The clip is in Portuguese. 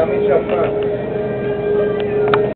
realmente a França.